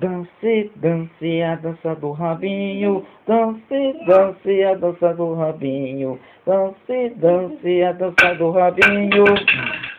Dance, dance a dança do rabinho, dance, dance a dança do rabinho, dance, dance a dança do rabinho.